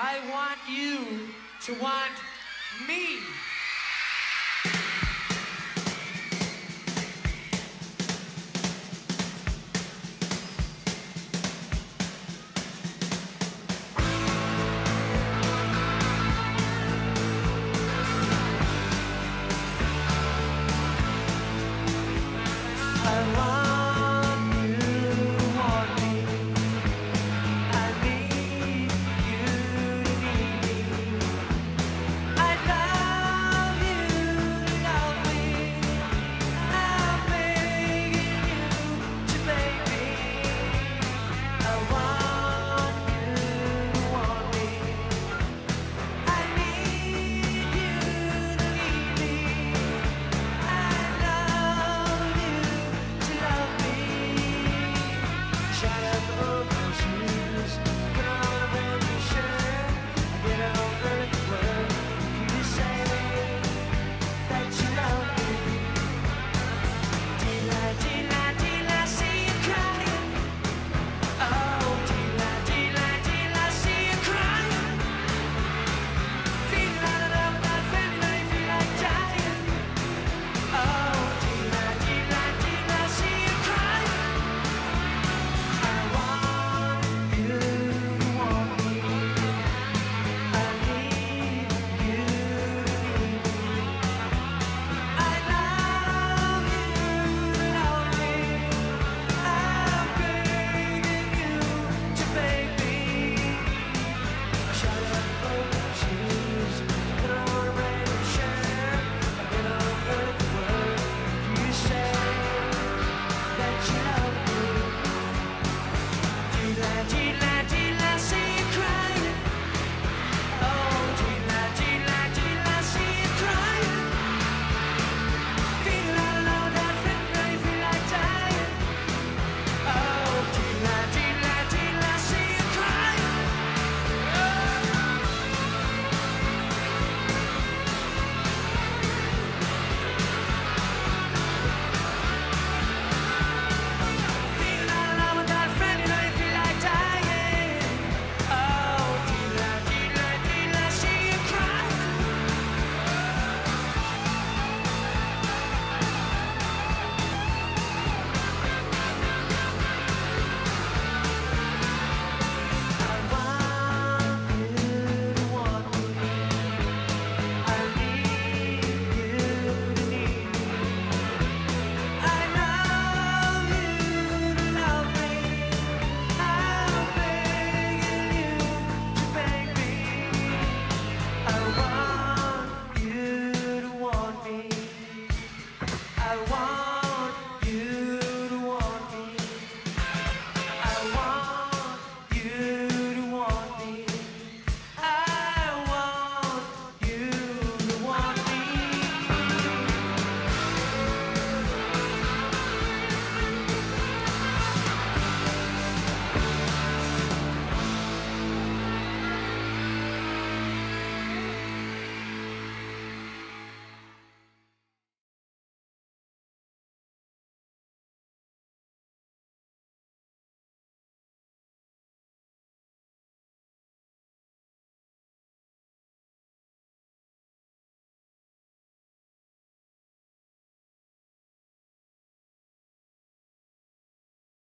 I want you to want me. I want